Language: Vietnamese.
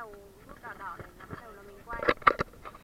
đầu lúc đỏ đỏ này nắm đầu